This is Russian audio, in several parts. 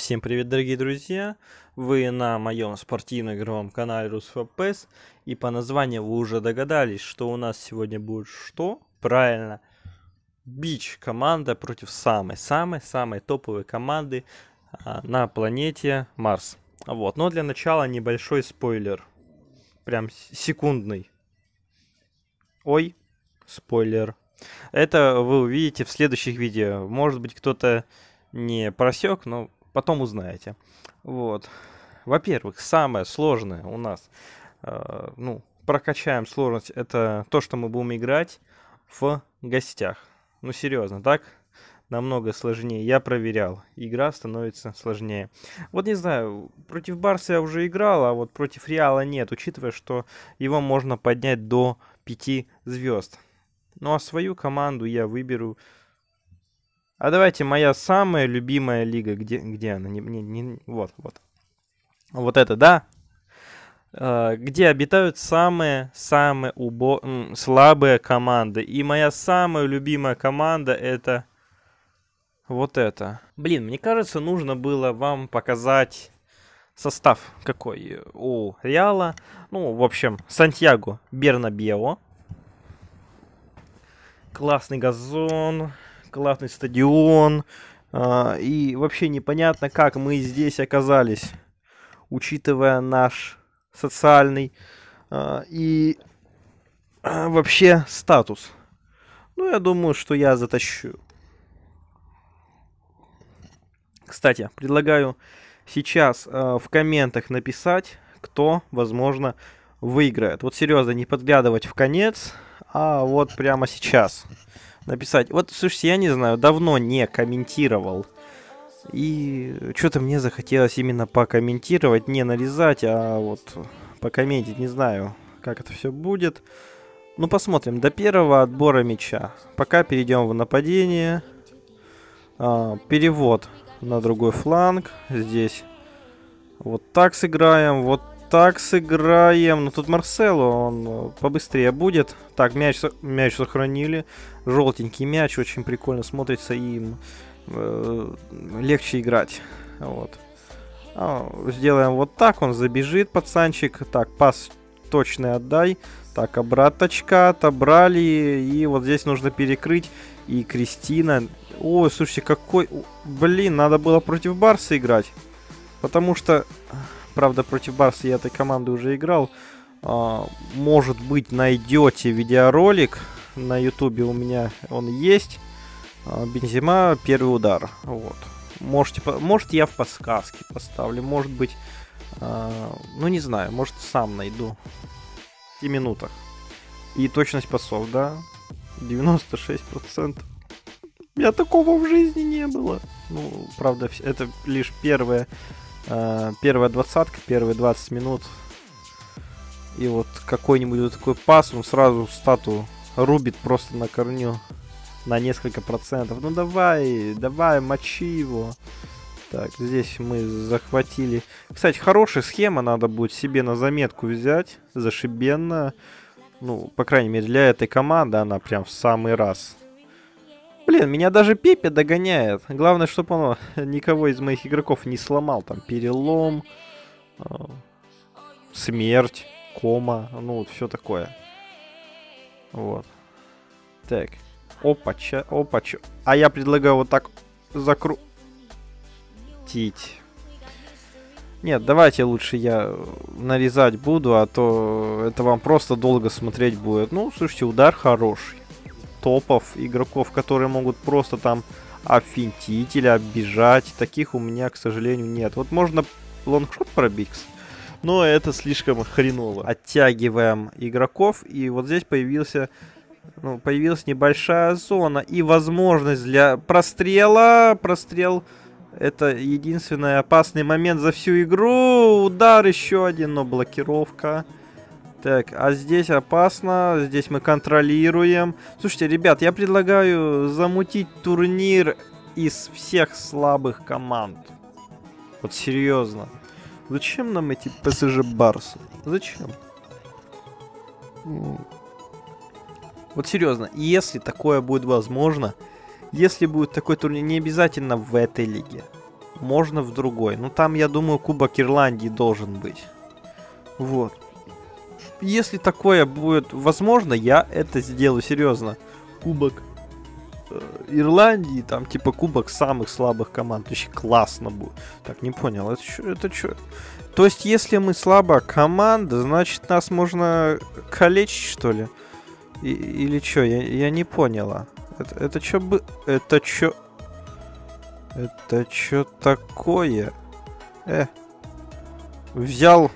Всем привет, дорогие друзья! Вы на моем спортивно-игровом канале RusFPS, и по названию вы уже догадались, что у нас сегодня будет что? Правильно, бич команда против самой-самой-самой топовой команды а, на планете Марс. Вот, но для начала небольшой спойлер, прям секундный. Ой, спойлер. Это вы увидите в следующих видео. Может быть, кто-то не просек, но потом узнаете. Вот. Во-первых, самое сложное у нас, э, ну, прокачаем сложность, это то, что мы будем играть в гостях. Ну, серьезно, так? Намного сложнее. Я проверял. Игра становится сложнее. Вот не знаю, против Барса я уже играл, а вот против Реала нет, учитывая, что его можно поднять до 5 звезд. Ну а свою команду я выберу а давайте моя самая любимая лига. Где, где она? Не, не, не, вот, вот. Вот это, да? Uh, где обитают самые-самые убо... слабые команды. И моя самая любимая команда это вот это. Блин, мне кажется, нужно было вам показать состав какой у Реала. Ну, в общем, Сантьяго Бернабео. Классный газон, классный стадион. А, и вообще непонятно, как мы здесь оказались, учитывая наш социальный а, и а, вообще статус. Ну, я думаю, что я затащу. Кстати, предлагаю сейчас в комментах написать, кто, возможно, выиграет. Вот серьезно, не подглядывать в конец, а вот прямо сейчас написать. Вот, слушайте, я не знаю, давно не комментировал. И что-то мне захотелось именно покомментировать, не нарезать, а вот покомментить, не знаю, как это все будет. Ну, посмотрим. До первого отбора мяча. Пока перейдем в нападение. А, перевод на другой фланг. Здесь вот так сыграем, вот так сыграем. Ну, тут Марсело, он э, побыстрее будет. Так, мяч, мяч сохранили. Желтенький мяч, очень прикольно смотрится, им э, легче играть. Вот. А, сделаем вот так, он забежит, пацанчик. Так, пас точный отдай. Так, обраточка, отобрали. И вот здесь нужно перекрыть. И Кристина... Ой, слушайте, какой... Блин, надо было против Барса играть. Потому что Правда, против Барса я этой команды уже играл. А, может быть, найдете видеоролик. На ютубе у меня он есть. А, Бензима, первый удар. Вот. Можете, может, я в подсказке поставлю. Может быть, а, ну не знаю, может, сам найду. В 5 минутах. И точность пасов, да? 96%. У меня такого в жизни не было. Ну, правда, это лишь первое первая двадцатка, первые 20 минут. И вот какой-нибудь вот такой пас, он сразу стату рубит просто на корню на несколько процентов. Ну давай, давай, мочи его. Так, здесь мы захватили. Кстати, хорошая схема, надо будет себе на заметку взять. Зашибенно. Ну, по крайней мере, для этой команды она прям в самый раз. Блин, меня даже Пепе догоняет. Главное, чтобы он никого из моих игроков не сломал. Там перелом, э, смерть, кома, ну вот все такое. Вот. Так. Опача, опача. А я предлагаю вот так закрутить. Нет, давайте лучше я нарезать буду, а то это вам просто долго смотреть будет. Ну, слушайте, удар хороший топов, игроков, которые могут просто там офинтить или оббежать. Таких у меня, к сожалению, нет. Вот можно лонгшот пробить, но это слишком хреново. Оттягиваем игроков, и вот здесь появился... Ну, появилась небольшая зона и возможность для прострела. Прострел это единственный опасный момент за всю игру. Удар еще один, но блокировка. Так, а здесь опасно, здесь мы контролируем. Слушайте, ребят, я предлагаю замутить турнир из всех слабых команд. Вот серьезно. Зачем нам эти ПСЖ Барсы? Зачем? Вот серьезно, если такое будет возможно, если будет такой турнир, не обязательно в этой лиге. можно в другой. Ну, там, я думаю, Кубок Ирландии должен быть. Вот. Если такое будет возможно, я это сделаю серьезно. Кубок э, Ирландии, там типа кубок самых слабых команд. Очень классно будет. Так, не понял, это что? Это? То есть, если мы слабая команда, значит нас можно калечить, что ли? И, или что? Я, я не поняла. Это, это что бы... Это что... Это что такое? Э. Взял...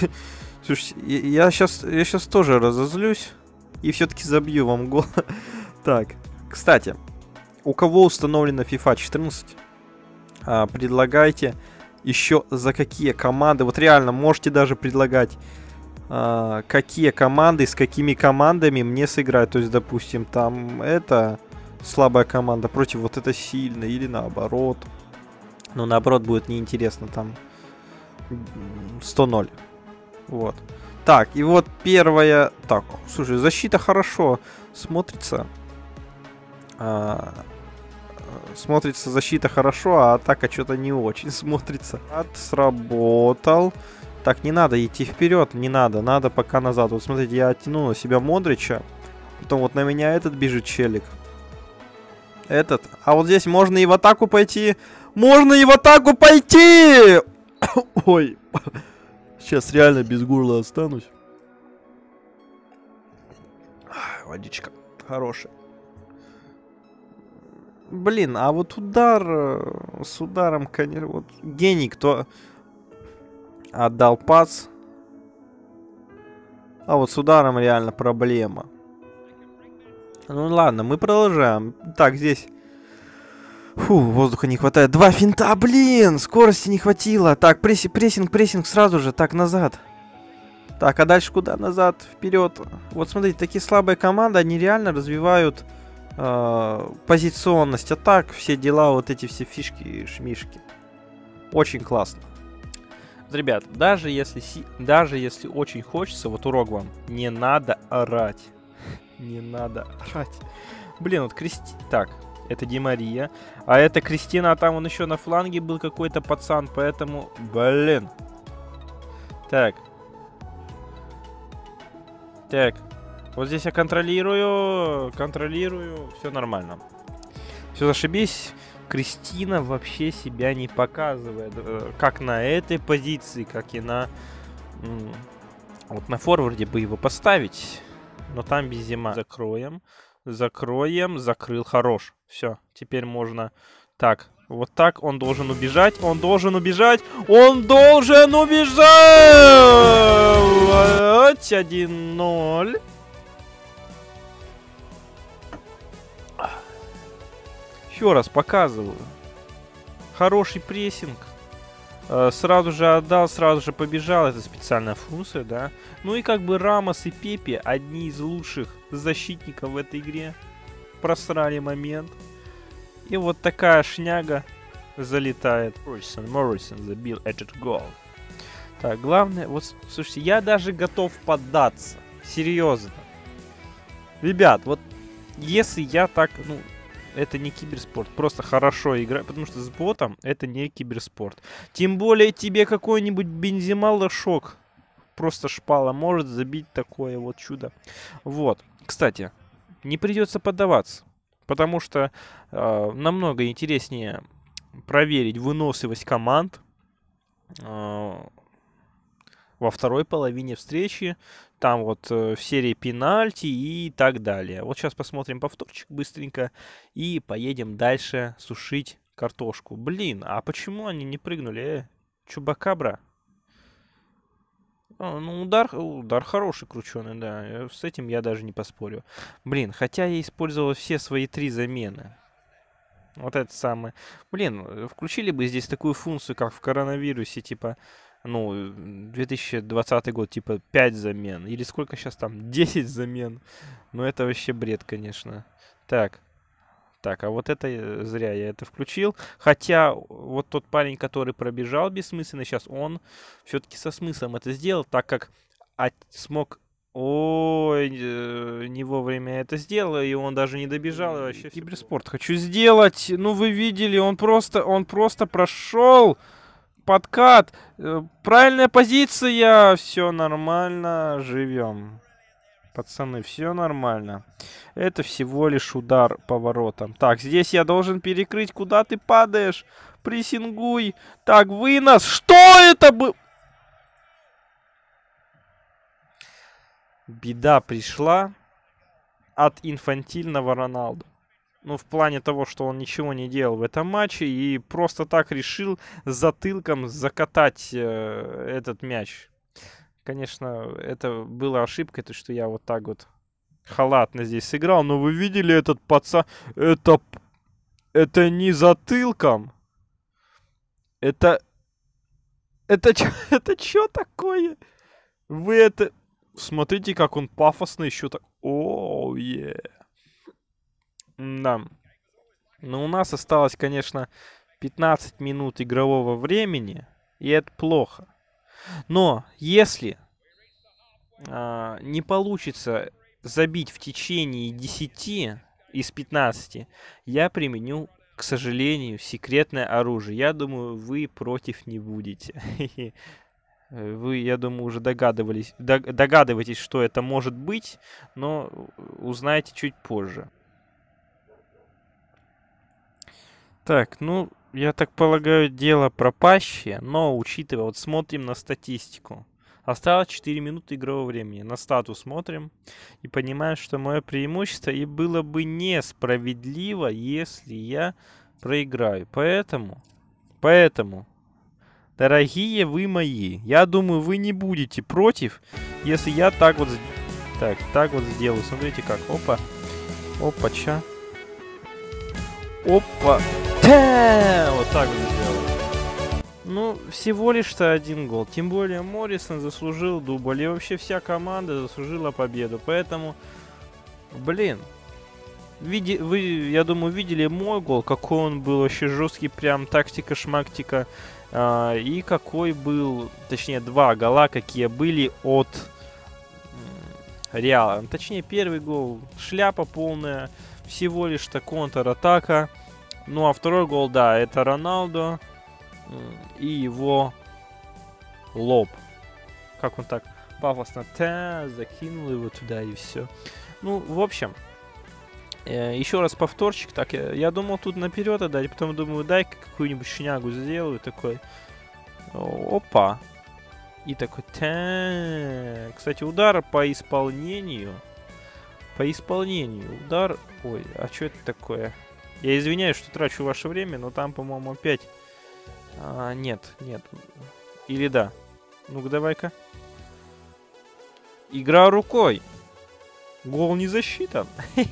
Слушайте, я сейчас, я сейчас тоже разозлюсь и все-таки забью вам гол. так, кстати, у кого установлена FIFA 14, а, предлагайте еще за какие команды. Вот реально, можете даже предлагать, а, какие команды, с какими командами мне сыграть. То есть, допустим, там это слабая команда против вот это сильная или наоборот. Ну, наоборот, будет неинтересно там 100-0. Вот. Так, и вот первая... Так, слушай, защита хорошо смотрится. А, смотрится защита хорошо, а атака что-то не очень смотрится. От сработал. Так, не надо идти вперед, не надо, надо пока назад. Вот смотрите, я оттянул на себя Модрича. Потом вот на меня этот бежит челик. Этот. А вот здесь можно и в атаку пойти. Можно и в атаку пойти! Ой. Сейчас реально без горла останусь. Водичка хорошая. Блин, а вот удар э, с ударом, конечно, вот гений, кто отдал пас. А вот с ударом реально проблема. Ну ладно, мы продолжаем. Так, здесь... Фу, воздуха не хватает. Два финта, блин! Скорости не хватило. Так, пресс прессинг, прессинг сразу же. Так, назад. Так, а дальше куда? Назад, вперед. Вот смотрите, такие слабые команды, они реально развивают э, позиционность атак, все дела, вот эти все фишки и шмишки. Очень классно. Ребят, даже если, даже если очень хочется, вот урок вам, не надо орать. Не надо орать. Блин, вот Кристи... Так, это Ди Мария. А это Кристина, а там он еще на фланге был какой-то пацан, поэтому... Блин. Так. Так. Вот здесь я контролирую, контролирую, все нормально. Все зашибись. Кристина вообще себя не показывает. Э, как на этой позиции, как и на... Вот на форварде бы его поставить. Но там без зима. Закроем. Закроем. Закрыл. Хорош. Все. Теперь можно... Так. Вот так. Он должен убежать. Он должен убежать. Он должен убежать! 1-0. Еще раз показываю. Хороший прессинг. Э, сразу же отдал, сразу же побежал. Это специальная функция, да. Ну и как бы Рамос и Пепе, одни из лучших защитников в этой игре, просрали момент. И вот такая шняга залетает. Моррисон, Моррисон забил этот гол. Так, главное, вот, слушайте, я даже готов поддаться. Серьезно. Ребят, вот если я так, ну, это не киберспорт. Просто хорошо играть, потому что с ботом это не киберспорт. Тем более тебе какой-нибудь Бензима Лошок, просто шпала, может забить такое вот чудо. Вот. Кстати, не придется поддаваться, потому что э, намного интереснее проверить выносливость команд э, во второй половине встречи, там вот э, в серии пенальти и так далее. Вот сейчас посмотрим повторчик быстренько и поедем дальше сушить картошку. Блин, а почему они не прыгнули? Э, Чубакабра? А, ну, удар, удар хороший, крученый, да. Э, с этим я даже не поспорю. Блин, хотя я использовал все свои три замены. Вот это самое. Блин, э, включили бы здесь такую функцию, как в коронавирусе, типа ну, 2020 год, типа, 5 замен. Или сколько сейчас там? 10 замен. Ну, это вообще бред, конечно. Так. Так, а вот это э, зря я это включил. Хотя вот тот парень, который пробежал бессмысленно, сейчас он все-таки со смыслом это сделал, так как от, смог Ой, э, не вовремя это сделал, и он даже не добежал, и вообще... Киберспорт хочу сделать, ну вы видели, он просто, он просто прошел подкат. Э, правильная позиция, все нормально, живем. Пацаны, все нормально. Это всего лишь удар поворотом. Так, здесь я должен перекрыть, куда ты падаешь. Прессингуй. Так, вынос. Что это было? Беда пришла от инфантильного Роналду. Ну, в плане того, что он ничего не делал в этом матче и просто так решил затылком закатать э, этот мяч. Конечно, это была ошибкой, то, что я вот так вот халатно здесь сыграл. Но вы видели этот пацан? Это... Это не затылком. Это... Это... Это что такое? Вы это... Смотрите, как он пафосно еще так... Оу, е. Да. Но у нас осталось, конечно, 15 минут игрового времени, и это плохо. Но если а, не получится забить в течение 10 из 15, я применю, к сожалению, секретное оружие. Я думаю, вы против не будете. Вы, я думаю, уже догадывались, догадываетесь, что это может быть, но узнаете чуть позже. Так, ну, я так полагаю, дело пропащее, но учитывая, вот смотрим на статистику. Осталось 4 минуты игрового времени. На статус смотрим и понимаем, что мое преимущество и было бы несправедливо, если я проиграю. Поэтому, поэтому Дорогие вы мои, я думаю, вы не будете против, если я так вот... Так, так вот сделаю. Смотрите как. Опа. Опа, ча. Опа. Вот так вот сделаю. Ну, всего лишь-то один гол. Тем более Моррисон заслужил дубль. И вообще вся команда заслужила победу. Поэтому, блин, Види, вы, я думаю, видели мой гол, какой он был вообще жесткий, прям тактика-шмактика. А, и какой был, точнее, два гола, какие были от Реала. Точнее, первый гол шляпа полная, всего лишь-то контр-атака. Ну, а второй гол, да, это Роналдо и его лоб. Как он так пафосно та, закинул его туда и все. Ну, в общем, Э, Еще раз повторчик. Так, я, я думал тут наперед отдать, потом думаю, дай какую-нибудь шнягу сделаю. Такой, опа. И такой, так. Кстати, удар по исполнению. По исполнению. Удар... Ой, а что это такое? Я извиняюсь, что трачу ваше время, но там, по-моему, опять... А, нет, нет. Или да. Ну-ка, давай-ка. Игра рукой. Гол не засчитан.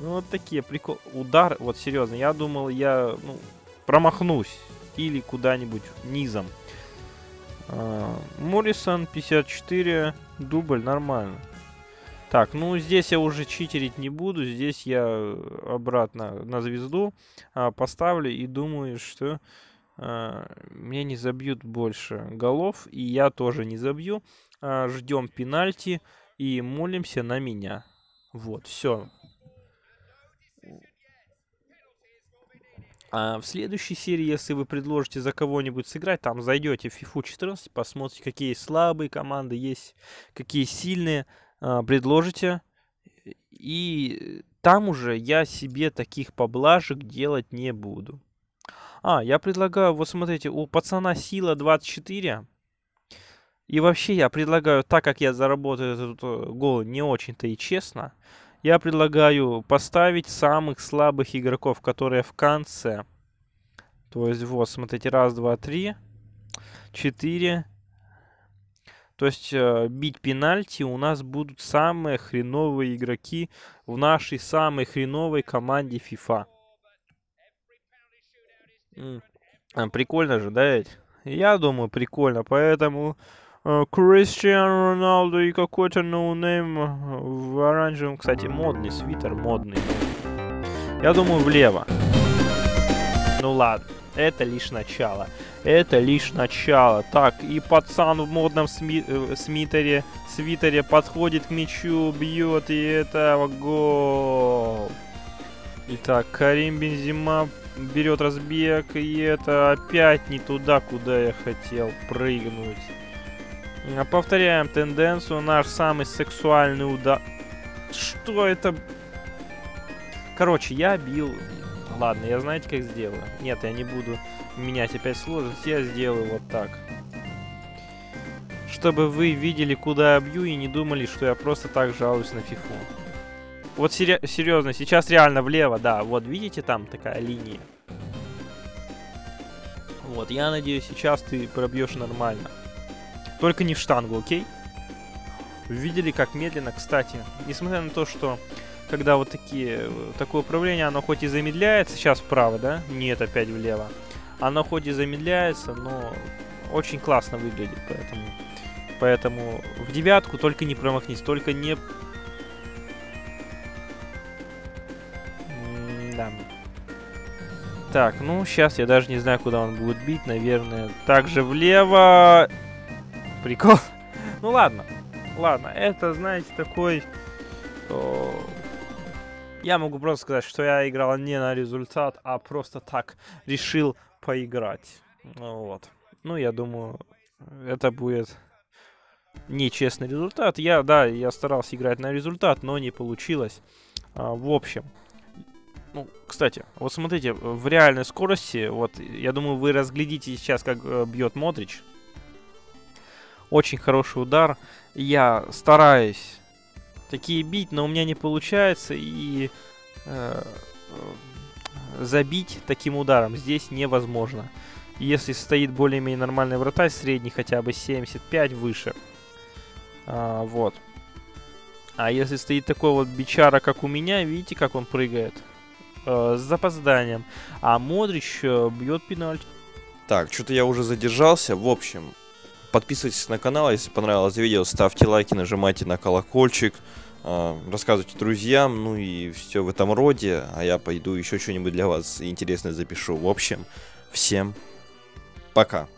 Ну, вот такие прикол. Удар, вот серьезно, я думал, я ну, промахнусь. Или куда-нибудь низом. А, Моррисон 54, дубль, нормально. Так, ну здесь я уже читерить не буду. Здесь я обратно на звезду а, поставлю и думаю, что а, мне не забьют больше голов. И я тоже не забью. А, ждем пенальти и молимся на меня. Вот, все. А в следующей серии, если вы предложите за кого-нибудь сыграть, там зайдете в FIFA 14, посмотрите, какие слабые команды есть, какие сильные, предложите. И там уже я себе таких поблажек делать не буду. А, я предлагаю, вот смотрите, у пацана сила 24. И вообще я предлагаю, так как я заработаю этот э, гол не очень-то и честно, я предлагаю поставить самых слабых игроков, которые в конце. То есть, вот, смотрите, раз, два, три, четыре. То есть, э, бить пенальти у нас будут самые хреновые игроки в нашей самой хреновой команде FIFA. А, прикольно же, да ведь? Я думаю, прикольно, поэтому... Кристиан Роналду и какой-то noname в оранжевом. Кстати, модный свитер, модный. Я думаю, влево. Ну ладно, это лишь начало. Это лишь начало. Так, и пацан в модном сми э, смитере, свитере подходит к мячу, бьет, и это гол. Итак, Карим Бензима берет разбег, и это опять не туда, куда я хотел прыгнуть. Повторяем тенденцию, наш самый сексуальный удар. Что это? Короче, я бил... Ладно, я знаете, как сделаю? Нет, я не буду менять опять сложность, я сделаю вот так. Чтобы вы видели, куда я бью, и не думали, что я просто так жалуюсь на фифу. Вот серьезно, сейчас реально влево, да. Вот видите, там такая линия. Вот, я надеюсь, сейчас ты пробьешь нормально. Только не в штангу, окей? Видели, как медленно, кстати, несмотря на то, что когда вот такие, такое управление, оно хоть и замедляется, сейчас вправо, да? Нет, опять влево. Оно хоть и замедляется, но очень классно выглядит, поэтому... Поэтому в девятку только не промахнись, только не... да. Так, ну, сейчас я даже не знаю, куда он будет бить. Наверное, также влево. Прикол. Ну, ладно. Ладно, это, знаете, такой... Я могу просто сказать, что я играл не на результат, а просто так решил поиграть. Вот. Ну, я думаю, это будет нечестный результат. Я, да, я старался играть на результат, но не получилось. А, в общем, ну, кстати, вот смотрите, в реальной скорости, вот, я думаю, вы разглядите сейчас, как э, бьет Модрич. Очень хороший удар. Я стараюсь такие бить, но у меня не получается, и э, э забить таким ударом здесь невозможно. Если стоит более-менее нормальный вратарь, средний хотя бы 75 выше. А, вот. А если стоит такой вот бичара, как у меня, видите, как он прыгает? э, с запозданием. А Модрич э, бьет пенальти. Так, что-то я уже задержался. В общем, подписывайтесь на канал, если понравилось видео, ставьте лайки, нажимайте на колокольчик, рассказывайте друзьям, ну и все в этом роде. А я пойду еще что-нибудь для вас интересное запишу. В общем, всем пока.